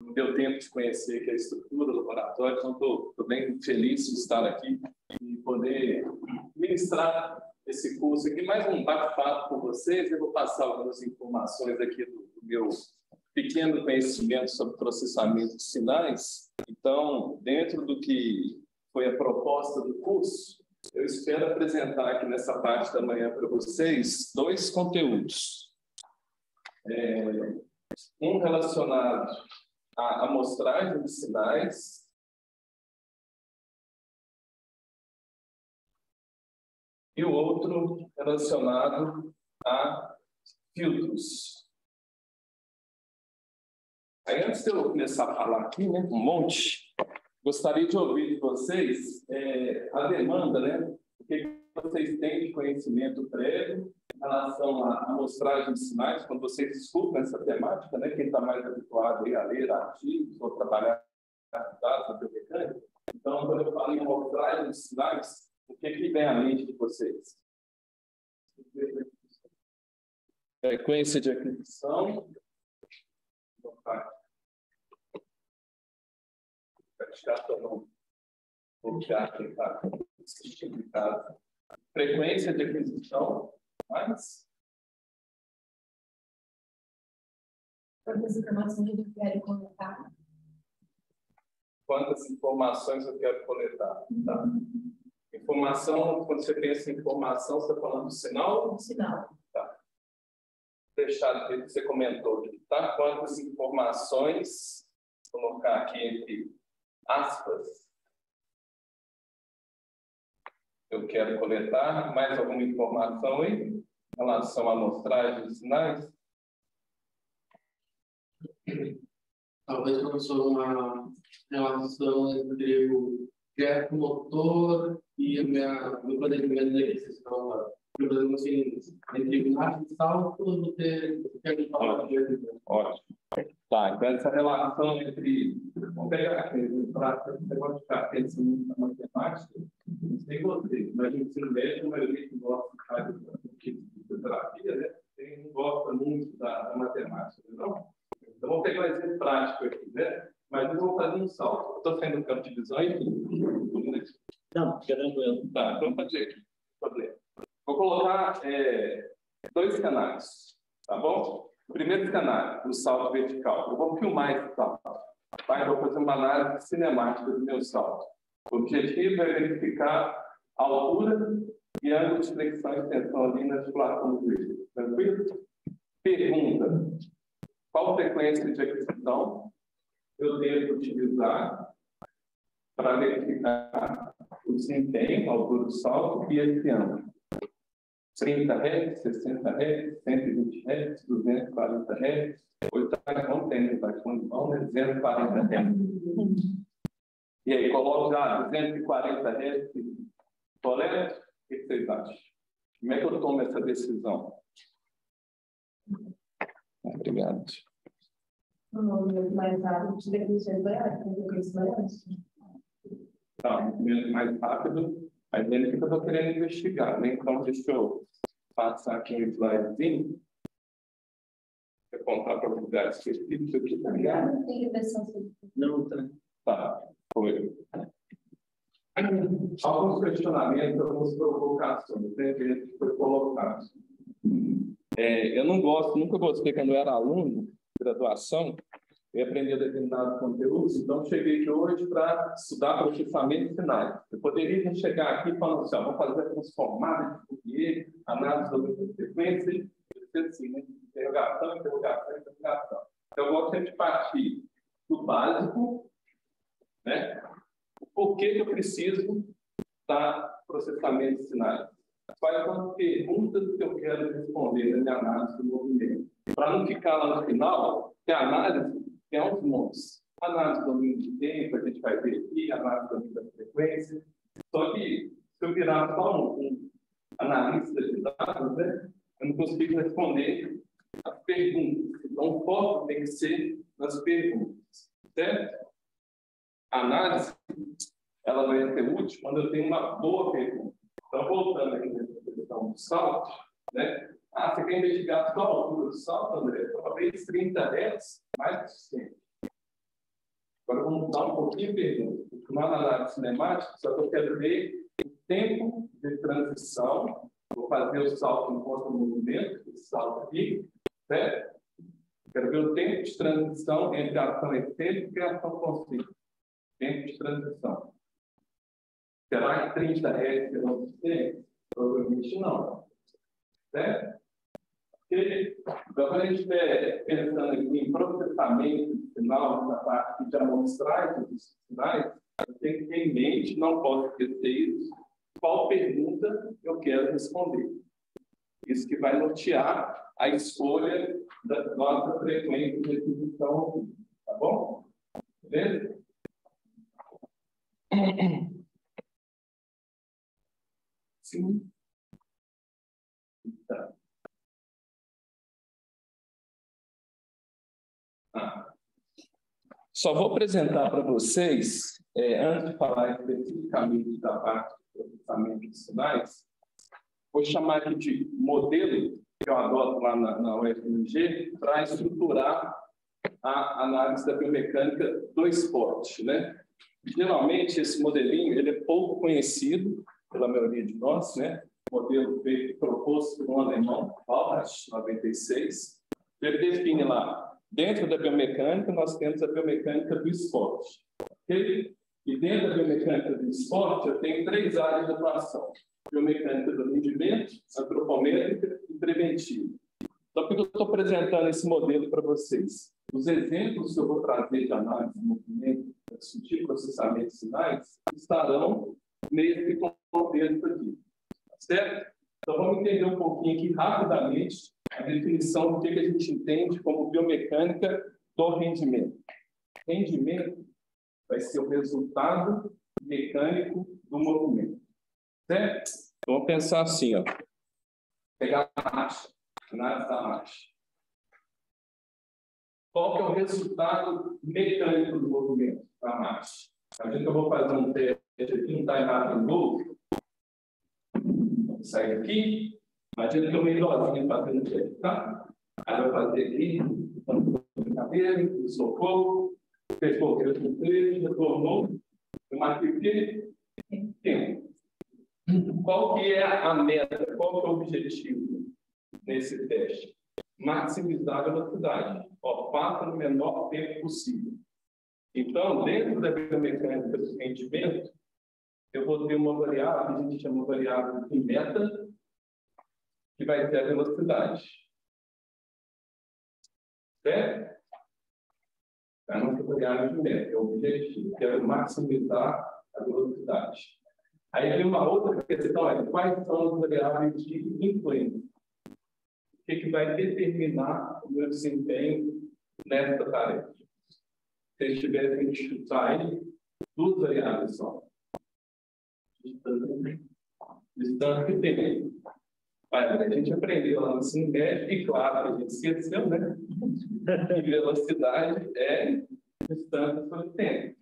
não deu tempo de conhecer aqui a estrutura do laboratório, então estou bem feliz de estar aqui e poder ministrar esse curso aqui, mais um bate-papo com vocês. Eu vou passar algumas informações aqui do, do meu pequeno conhecimento sobre processamento de sinais. Então, dentro do que foi a proposta do curso, eu espero apresentar aqui nessa parte da manhã para vocês dois conteúdos. É, um relacionado à amostragem de sinais e o outro relacionado a filtros. Aí, antes de eu começar a falar aqui, né, um monte, gostaria de ouvir de vocês é, a demanda, né? O que vocês têm de conhecimento prévio em relação à amostragem de sinais, quando vocês escutam essa temática, né? Quem está mais habituado a ler artigos ou trabalhar dados na biomecânica. Então, quando eu falo em amostragem de sinais, o que, que vem à mente de vocês? Frequência de aquisição. Frequência de aquisição, mais. Quantas informações eu quero coletar? Quantas informações eu quero coletar? Tá. Informação, quando você pensa em informação, você está falando do sinal? Do sinal. Tá. Deixar que você comentou aqui, tá? Quantas informações, vou colocar aqui entre aspas. Eu quero coletar mais alguma informação aí relação à amostragem de sinais? Talvez, professor, uma relação entre o gesto motor e minha, meu planejamento de aquisição. Por exemplo, assim, entre marcha e salto, você quer falar Ótimo. Tá, então essa relação entre. Vamos pegar aquele prática, negócio de carteiras na matemática, não sei vocês, mas no ensino médio, a maioria que gosta de fisioterapia, né, tem, não gosta muito da, da matemática, não? Então, vamos pegar um exemplo prático aqui, né? Mas eu vou fazer um salto. Estou saindo do campo de visão e. Não, fica tranquilo. Tá, então fazer aqui. Colocar é, dois canais, tá bom? O primeiro cenário, o salto vertical. Eu vou filmar esse salto. Tá? Eu vou fazer uma análise cinemática do meu salto. O objetivo é verificar a altura e ângulo de flexão e extensão ali na articulação do joelho. Tranquilo? Pergunta. Qual frequência de aquisição eu devo utilizar para verificar o desempenho, a altura do salto e esse ângulo? 30 Hz, 60 Hz, 120 Hz, 240 Hz, hoje está com tempo, está com bom, né? 240 Hz. E aí, coloco já 240 Hz coleta, o que vocês acham? Como é que eu tomo essa decisão? Obrigado. Mais rápido de. Tá, mais rápido, mas ele que eu estou querendo investigar, né? Então, deixa eu passar aqui um slidezinho. Vou contar para lugares específicos aqui, tá ligado? Não tem versão Não, tá. Tá, foi. Alguns questionamentos, algumas provocações, né, que foi colocado. É, eu não gosto, nunca gostei quando eu era aluno de graduação, eu aprendi determinados conteúdos, então cheguei de hoje para estudar processamento final. Eu poderia chegar aqui falando assim, ó, vou fazer a transformada de Fourier, análise da frequência, e assim, né? interrogação, interrogação, interrogação. Então, eu gosto sempre de partir do básico, né? Por que, que eu preciso da processamento de sinais? Quais são as perguntas que eu quero responder na minha análise do movimento? Para não ficar lá no final, que a análise tem uns montes. Análise do domínio de tempo, a gente vai ver aqui, análise do domínio da frequência. Só que, se eu virar só um, um analista de dados, né, eu não consigo responder as perguntas. Então, o foco tem que ser nas perguntas, certo? A análise, ela vai ser útil quando eu tenho uma boa pergunta. Então, voltando aqui na questão do salto, né? Ah, você quer investigar só a altura do salto, André? Talvez 30 Hz, mais suficiente. Vou mudar um pouquinho a pergunta. Na análise cinemática, só que eu quero ver o tempo de transição. Vou fazer o salto enquanto movimento, esse salto aqui, certo? Quero ver o tempo de transição entre a ação excêntrica e a ação concêntrica. Tempo de transição. Será que 30 Hz será suficiente? Provavelmente não. Certo? Porque, quando a gente estiver pensando aqui em processamento de sinal, na parte de amostragem dos sinais, eu tenho que ter em mente, não posso isso, qual pergunta eu quero responder. Isso que vai nortear a escolha da nossa frequência de aquisição, tá bom? Beleza? Sim. Tá. Ah. Só vou apresentar para vocês, é, antes de falar especificamente da parte de processamento de sinais, vou chamar aqui de modelo que eu adoto lá na, na UFMG para estruturar a análise da biomecânica do esporte, né? Geralmente esse modelinho ele é pouco conhecido pela maioria de nós, né? O modelo feito proposto por um alemão, Bauhaus, 96. Ele define lá, dentro da biomecânica nós temos a biomecânica do esporte. Okay? E dentro da biomecânica do esporte eu tenho três áreas de atuação biomecânica do rendimento, antropométrica e preventiva. Por que eu estou apresentando esse modelo para vocês? Os exemplos que eu vou trazer de análise de movimento, discutir processamento de sinais, estarão nesse contexto aqui. Certo? Então, vamos entender um pouquinho aqui rapidamente a definição do que a gente entende como biomecânica do rendimento. Rendimento vai ser o resultado mecânico do movimento. Certo? Então, vamos pensar assim, ó. Pegar a marcha, análise da marcha. Qual que é o resultado mecânico do movimento da marcha? Imagina que eu vou fazer um teste aqui, não está errado no gol. Sai aqui. Imagina que eu me idosinho fazendo teste, tá? Aí eu fazer aqui, brincadeira, socorro, percorreu o trecho, retornou, eu marquei? Tempo. Qual que é a meta? Qual que é o objetivo nesse teste? Maximizar a velocidade. Ó, faça no menor tempo possível. Então, dentro da biomecânica do rendimento, eu vou ter uma variável que a gente chama de variável de meta, que vai ser a velocidade. Certo? É a nossa variável de meta, é o objetivo, que é maximizar a velocidade. Aí vem uma outra questão, é quais são as variáveis de influência? O que, que vai determinar o meu desempenho nessa tarefa? Se eles tivessem que chutar duas variáveis só. Distância que tem. A gente aprendeu lá no ensino e claro, a gente esqueceu, né? Que velocidade é distância sobre tempo.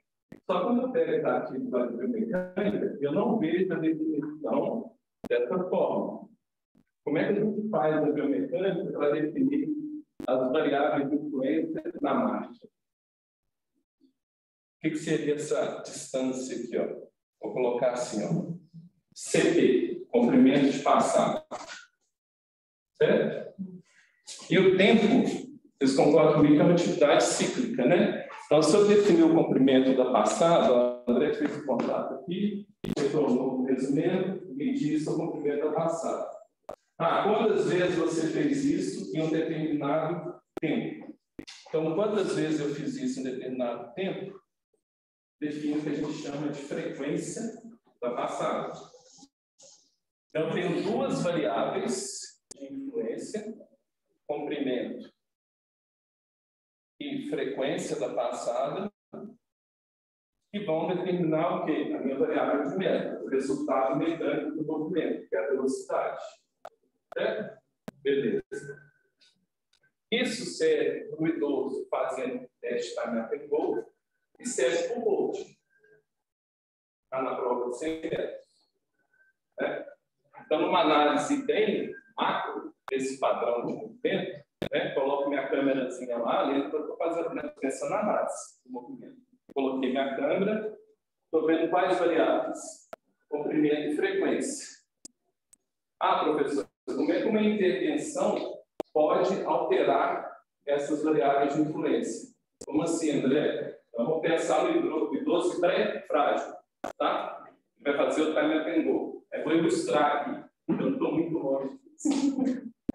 Só quando eu pego essa atividade biomecânica, eu não vejo a definição dessa forma. Como é que a gente faz a biomecânica para definir as variáveis de influência na marcha? O que, que seria essa distância aqui? Ó? Vou colocar assim, ó. CP, de passada. Certo? E o tempo, vocês concordam comigo que é uma atividade cíclica, né? Então, se eu definir o comprimento da passada, o André fez o contrato aqui, retornou o mesmo, medir o comprimento da passada. Ah, quantas vezes você fez isso em um determinado tempo? Então, quantas vezes eu fiz isso em determinado tempo, define o que a gente chama de frequência da passada. Então, eu tenho duas variáveis de influência, comprimento e frequência da passada, que vão determinar o quê? A minha variável de meta, o resultado mecânico do movimento, que é a velocidade. Certo? Beleza. Isso serve para o idoso fazendo teste time up goal e o Bolt. Está na prova de 100 metros. Né? Então, numa análise bem macro desse padrão de movimento, né? Coloco minha câmerazinha lá, né? pensando na análise do movimento. Coloquei minha câmera, estou vendo quais variáveis? Comprimento e frequência. Ah, professor, como é que uma intervenção pode alterar essas variáveis de influência? Como assim, André? Então, vamos pensar no idoso pré-frágil, tá? Vai fazer o time go. Eu vou ilustrar aqui. Eu não estou muito longe disso.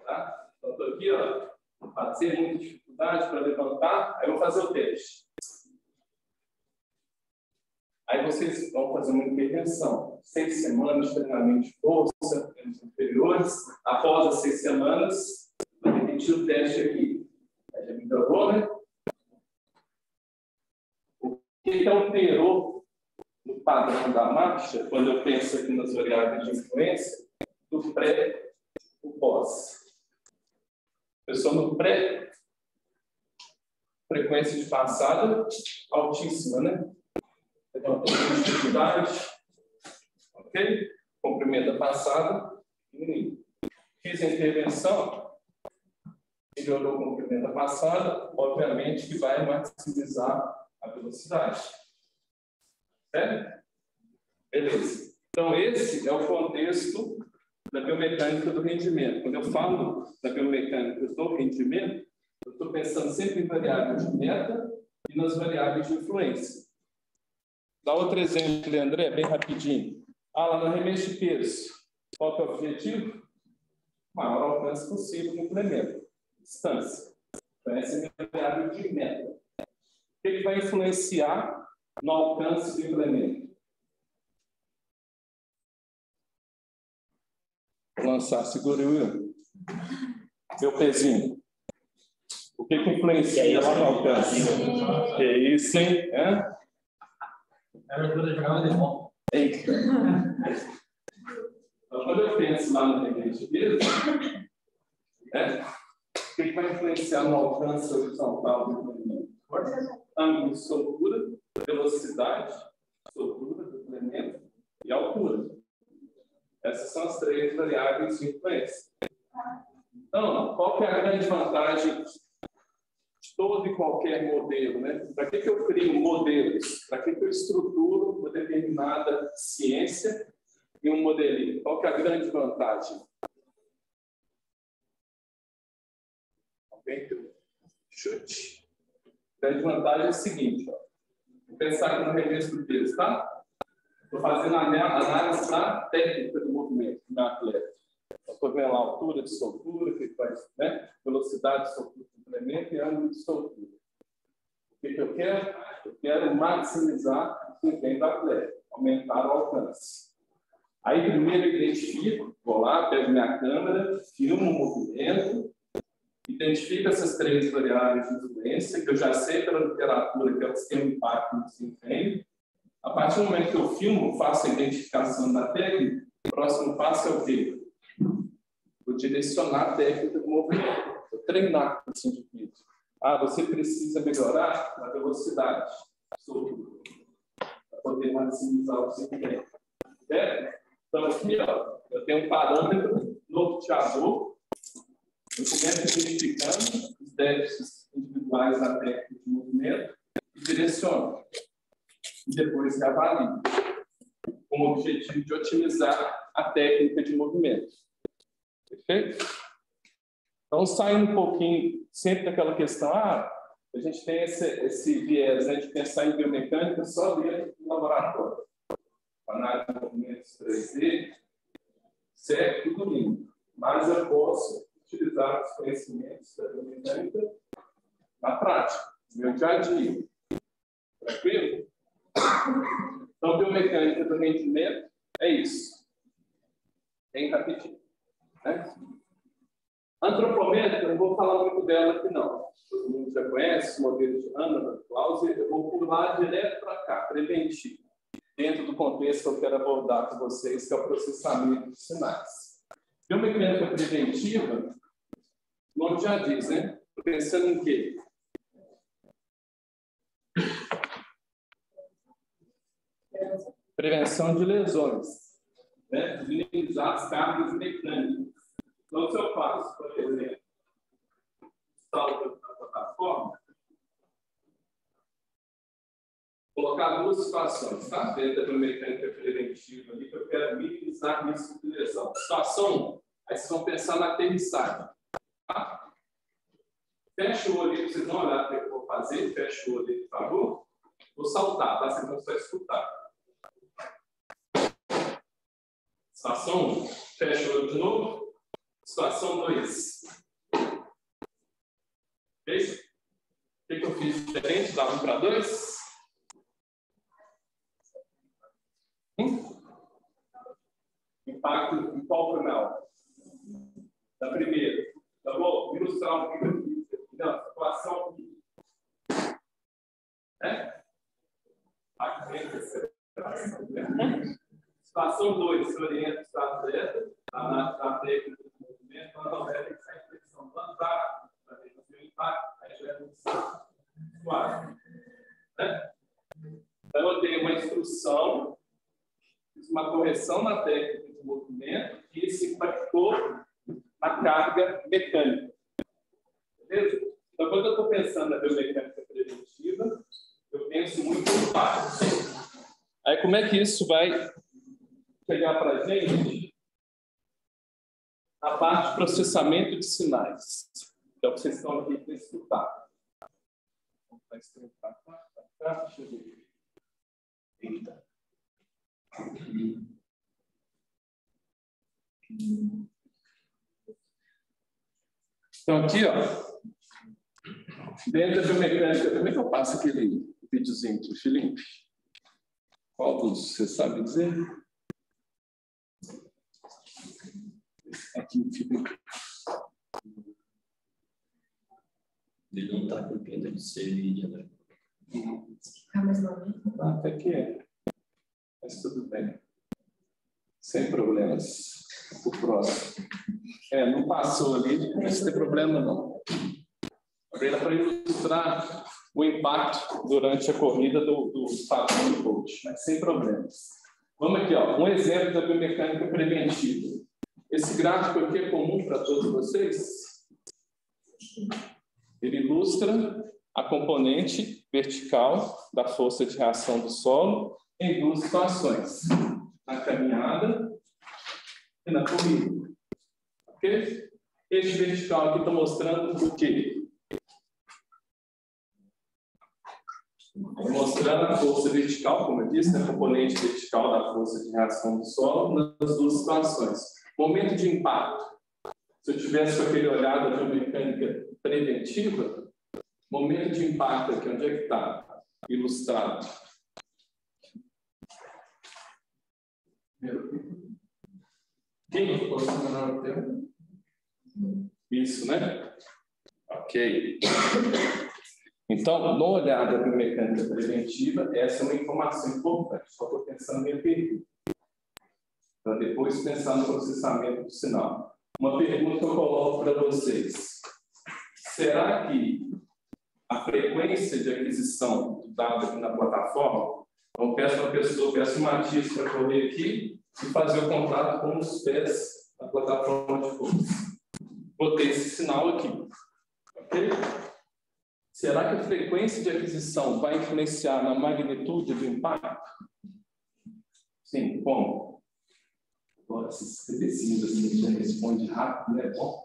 Tá? Então, estou aqui, ó, fazer muita dificuldade para levantar, aí eu vou fazer o teste. Aí vocês vão fazer uma intervenção. Seis semanas de treinamento de força, treinos inferiores. Após as seis semanas, vou repetir o teste aqui. Aí já me gravou, né? O que alterou no padrão da marcha, quando eu penso aqui nas variáveis de influência, do pré o pós? Pessoa no pré, frequência de passada altíssima, né? Então, dificuldade, ok? Comprimento passada, diminuindo. Fiz a intervenção, melhorou o comprimento passada, obviamente que vai maximizar a velocidade. Certo? Beleza. Então, esse é o contexto da biomecânica do rendimento. Quando eu falo da biomecânica do rendimento, eu estou pensando sempre em variáveis de meta e nas variáveis de influência. Dá outro exemplo, André, bem rapidinho. Ah, lá no arremesso de peso, qual é o objetivo? Maior alcance possível do implemento. Distância. Então, essa é a variável de meta. O que ele vai influenciar no alcance do implemento? Vou lançar, segura o Meu pezinho. O que, que influencia lá no alcance? Que isso, hein? É? Era ajuda jogava de bom. Então, quando eu penso lá no remédio peso, né, o que vai influenciar no alcance horizontal do implemento? Ângulo de soltura, velocidade, soltura do implemento e altura. Essas são as três variáveis de influência. Então, qual que é a grande vantagem todo e qualquer modelo, né? Para que, que eu crio modelos? Para que, que eu estruturo uma determinada ciência em um modelinho? Qual que é a grande vantagem? Alguém que chute? A grande vantagem é a seguinte, ó. Vou pensar aqui no reverso do peso, tá? Estou fazendo a minha análise da técnica do movimento do meu atleta. Estou vendo a altura de soltura, que faz, né? velocidade de soltura complemento e ângulo de soltura. O que, que eu quero? Eu quero maximizar o desempenho do atleta, aumentar o alcance. Aí, primeiro, eu identifico, vou lá, pego minha câmera, filmo o movimento, identifico essas três variáveis de influência, que eu já sei pela literatura que elas têm um impacto no desempenho. A partir do momento que eu filmo, faço a identificação da técnica, o próximo passo é o quê? Vou direcionar a técnica do movimento treinar esse indivíduo. Ah, você precisa melhorar a velocidade para poder maximizar o desempenho. Certo? Então, aqui, ó, eu tenho um parâmetro norteador, eu começo identificando os déficits individuais da técnica de movimento e direciono. E depois avalio, com o objetivo de otimizar a técnica de movimento. Perfeito? Então, saindo um pouquinho sempre daquela questão, ah, a gente tem esse, esse viés né, de pensar em biomecânica só dentro do laboratório. Análise de movimentos 3D, certo, tudo lindo. Mas eu posso utilizar os conhecimentos da biomecânica na prática, no meu dia a dia. Tranquilo? Então, biomecânica do rendimento é isso. Bem rapidinho. Né? Antropométrica, não vou falar muito dela aqui, não. Todo mundo já conhece o modelo de Ana, Klaus, eu vou pular direto para cá, preventivo, dentro do contexto que eu quero abordar com vocês, que é o processamento de sinais. Biomecânica preventiva, o nome já diz, né? Pensando em quê? Prevenção de lesões, né? minimizar as cargas mecânicas. Então, se eu faço, por exemplo, salto na plataforma, colocar duas situações, tá? Dentro da mecânica preventiva ali, que eu quero minimizar risco de lesão. Situação 1, aí vocês vão pensar na aterrissagem. Tá? Fecha o olho, vocês vão olhar o que eu vou fazer, fecha o olho, por favor. Vou saltar, tá? Vocês vão só escutar. Situação 1, fecha o olho de novo. Situação 2. Fez? O que, eu fiz diferente da 1 para 2? Impacto em qual canal? Da primeira. Tá bom? Ilustrar o que eu fiz na situação aqui. É? Situação 2, se orienta o estado zero, a da técnica do movimento, a novela que sai em flexão plantar, para ver o impacto, aí já é um suave. Né? Então, eu tenho uma instrução fiz uma correção na técnica de movimento e se impactou na carga mecânica. Beleza? Então, quando eu estou pensando na biomecânica preventiva, eu penso muito no impacto. Aí, como é que isso vai chegar para a gente? Na parte de processamento de sinais. Então, vocês estão aqui para escutar. Vamos para deixa eu ver. Eita. Então, aqui, ó, dentro da biomecânica, como é que eu passo aquele videozinho aqui, Felipe? Qual dos você sabe dizer? Aqui, Felipe. Ele não está com pinta de ser vídeo, né? Ah, mas não. Ah, até que é mas tudo bem. Sem problemas. O próximo. É, não passou ali, não tem problema não. Era para ilustrar o impacto durante a corrida do, do fator coach, mas sem problemas. Vamos aqui, ó, um exemplo da biomecânica preventiva. Esse gráfico aqui é comum para todos vocês? Ele ilustra a componente vertical da força de reação do solo em duas situações: na caminhada e na corrida. Ok? Este vertical aqui está mostrando o quê? Mostrando a força vertical, como eu disse, a componente vertical da força de reação do solo nas duas situações. Momento de impacto. Se eu tivesse com aquele olhar da biomecânica preventiva, momento de impacto aqui, onde é que está? Ilustrado. Quem tempo? Isso, né? Ok. Então, no olhar da biomecânica preventiva, essa é uma informação importante. Só estou pensando em pergunta. Para depois pensar no processamento do sinal. Uma pergunta que eu coloco para vocês. Será que a frequência de aquisição do dado aqui na plataforma então, peço uma pessoa, peço o Matias para correr aqui e fazer o contato com os pés da plataforma de força. Botei esse sinal aqui. Ok? Será que a frequência de aquisição vai influenciar na magnitude do impacto? Sim, como? Agora, esses bebezinhos assim, já responde rápido, né? Bom,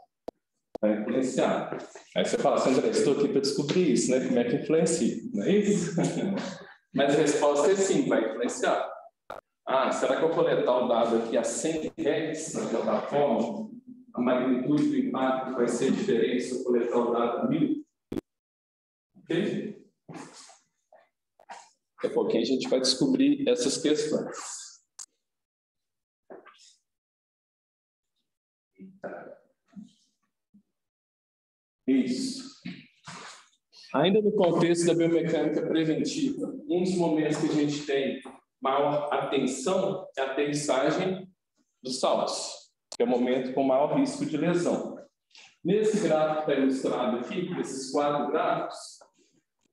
vai influenciar. Aí você fala assim, André, estou aqui para descobrir isso, né? Como é que influencia, não é isso? Mas a resposta é sim, vai influenciar. Ah, será que eu coletar o dado aqui a 100 Hz na plataforma, a magnitude do impacto vai ser diferente se eu coletar o dado a 1000? Daqui a pouquinho a gente vai descobrir essas questões. Isso. Ainda no contexto da biomecânica preventiva, um dos momentos que a gente tem maior atenção é a aterrissagem dos saltos, que é o momento com maior risco de lesão. Nesse gráfico que está ilustrado aqui, esses quatro gráficos,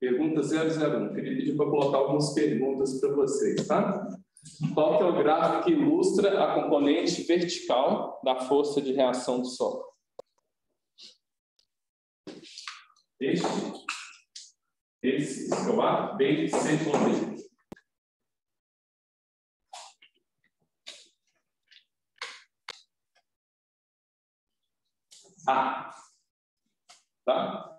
pergunta 001, queria pedir para colocar algumas perguntas para vocês, tá? Qual é o gráfico que ilustra a componente vertical da força de reação do solo? Este esse A, B, ou D. A. Tá?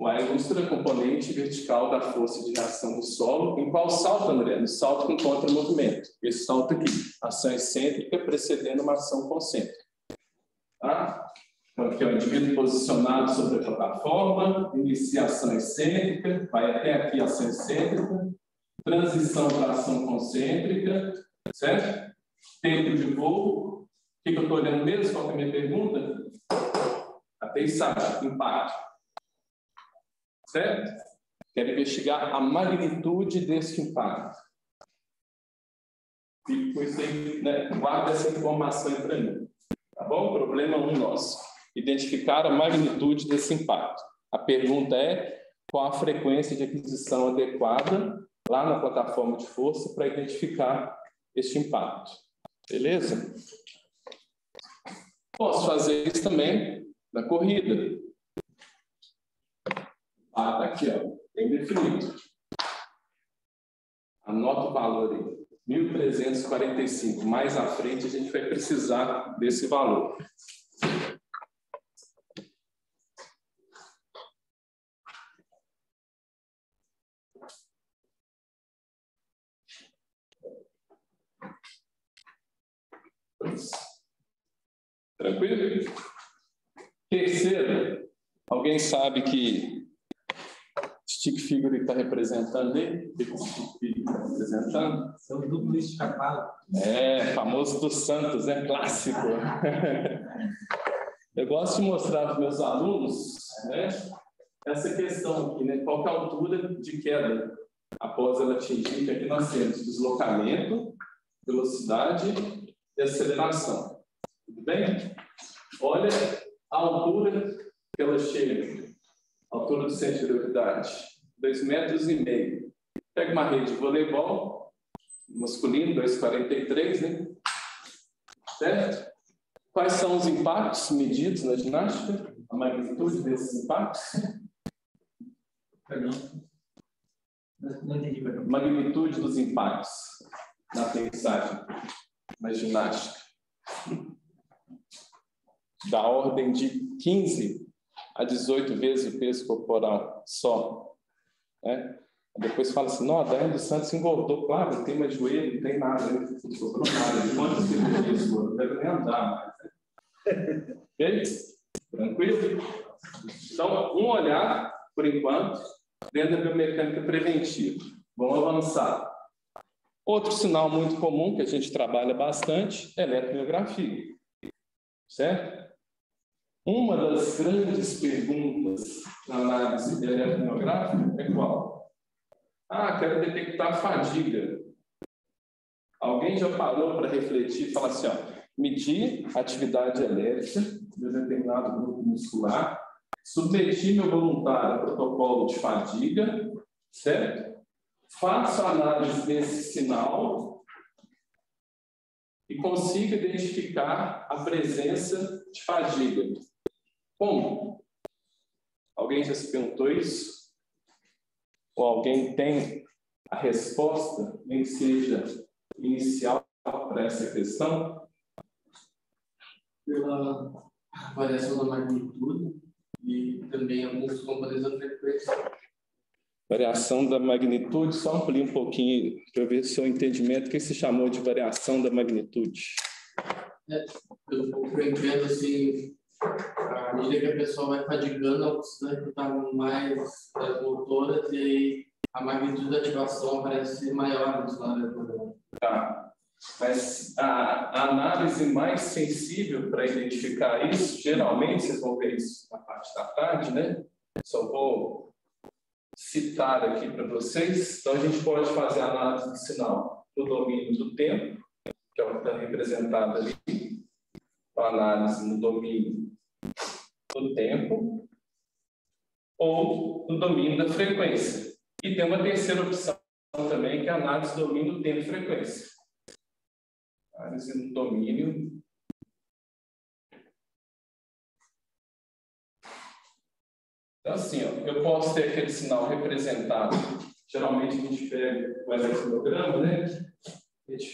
O A ilustra componente vertical da força de reação do solo. Em qual salto, André? No salto com contramovimento. Esse salto aqui. Ação excêntrica precedendo uma ação concêntrica. Tá? Então, aqui, ó, indivíduo posicionado sobre a plataforma, inicia ação excêntrica, vai até aqui ação excêntrica, transição para ação concêntrica, certo? Tempo de voo. O que, que eu estou olhando mesmo? Qual é a minha pergunta? Aterrissagem, impacto. Certo? Quero investigar a magnitude desse impacto. Fique com isso aí, né? guarda essa informação para mim. Tá bom? Problema um nosso. Identificar a magnitude desse impacto. A pergunta é qual a frequência de aquisição adequada lá na plataforma de força para identificar este impacto. Beleza? Posso fazer isso também na corrida. Ah, tá aqui, ó, bem definido. Anota o valor aí. 1.345. Mais à frente a gente vai precisar desse valor. Tranquilo? Terceiro, alguém sabe que stick figure está representando ele? O que o stick figure está representando? São duplo escapado. É, famoso do Santos, é clássico. Eu gosto de mostrar para os meus alunos né, essa questão aqui, né? Qual é a altura de queda após ela atingir, que aqui nós temos deslocamento, velocidade e aceleração. Tudo bem? Olha a altura que ela chega, a altura do centro de gravidade, dois metros e meio. Pega uma rede de voleibol, masculino, 2,43, né? Certo? Quais são os impactos medidos na ginástica? A magnitude desses impactos? Perdão. Não entendi, perdão. Magnitude dos impactos na aterrissagem, na ginástica. Da ordem de 15 a 18 vezes o peso corporal só. Né? Depois fala assim, não, a Daiane dos Santos engordou. Claro, não tem mais joelho, não tem nada. Né? Quantas cirurgias foram? Não deve nem andar mais. Né? ok? Tranquilo? Então, um olhar, por enquanto, dentro da biomecânica preventiva. Vamos avançar. Outro sinal muito comum que a gente trabalha bastante é eletromiografia. Certo? Uma das grandes perguntas na análise eletromiográfica é qual? Ah, quero detectar fadiga. Alguém já parou para refletir e falar assim, ó, medir atividade elétrica de um determinado grupo muscular, submeti meu voluntário a protocolo de fadiga, certo? Faço análise desse sinal e consigo identificar a presença de fadiga. Como? Alguém já se perguntou isso? Ou alguém tem a resposta, nem seja inicial para essa questão? Pela variação da magnitude e também alguns componentes da frequência. Variação da magnitude, só amplie um pouquinho para ver se o entendimento, o que se chamou de variação da magnitude? É, eu entendo, assim, à medida que a pessoa vai fadigando, ela precisa recrutar mais das motoras e aí a magnitude da ativação parece maior no cenário. Tá. Mas a, a análise mais sensível para identificar isso, geralmente, vocês vão ver isso na parte da tarde, né? Só vou citar aqui para vocês. Então, a gente pode fazer a análise de sinal do domínio do tempo, que é o que está representado ali, análise no domínio do tempo ou no domínio da frequência. E tem uma terceira opção também, que é a análise do domínio do tempo e frequência. Análise no domínio Então, assim, ó, eu posso ter aquele sinal representado. Geralmente a gente pega o eletromiograma, né?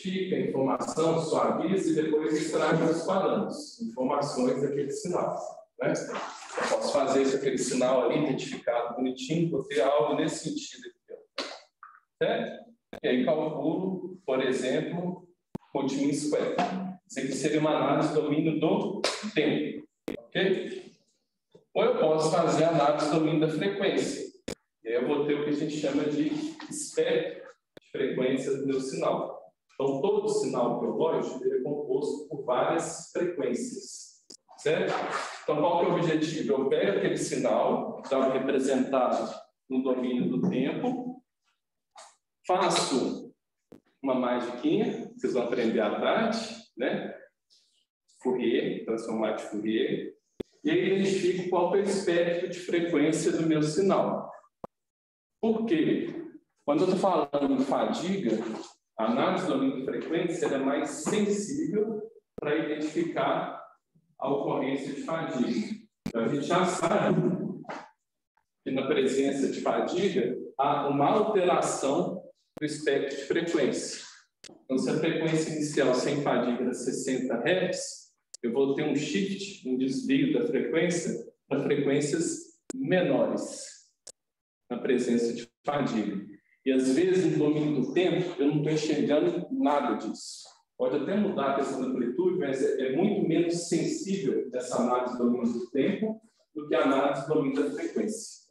Identifica a informação, suaviza e depois extrai os parâmetros, informações daquele sinal. Né? Eu posso fazer isso, aquele sinal ali identificado bonitinho, vou ter algo nesse sentido aqui. Certo? E aí calculo, por exemplo, o mean square. Isso aqui seria uma análise do domínio do tempo. Ok? Ou eu posso fazer a análise do domínio da frequência. E aí eu vou ter o que a gente chama de espectro de frequência do meu sinal. Então, todo sinal biológico é composto por várias frequências. Certo? Então, qual que é o objetivo? Eu pego aquele sinal, que está representado no domínio do tempo, faço uma magiquinha, vocês vão aprender à tarde, né? Fourier, transformar de Fourier, e aí identifico qual é o espectro de frequência do meu sinal. Por quê? Quando eu estou falando em fadiga, a análise do domínio de frequência é mais sensível para identificar a ocorrência de fadiga. Então, a gente já sabe que na presença de fadiga há uma alteração do espectro de frequência. Então, se a frequência inicial sem fadiga era 60 Hz, eu vou ter um shift, um desvio da frequência para frequências menores na presença de fadiga. E às vezes, no domínio do tempo, eu não estou enxergando nada disso. Pode até mudar a questão da amplitude, mas é, é muito menos sensível essa análise do domínio do tempo do que a análise do domínio da frequência.